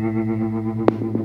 Thank you.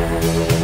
Thank